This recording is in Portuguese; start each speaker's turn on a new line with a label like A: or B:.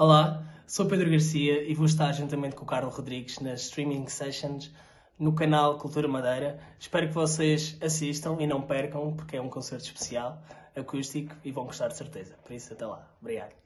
A: Olá, sou Pedro Garcia e vou estar juntamente com o Carlos Rodrigues nas streaming sessions no canal Cultura Madeira. Espero que vocês assistam e não percam, porque é um concerto especial, acústico, e vão gostar de certeza. Por isso, até lá. Obrigado.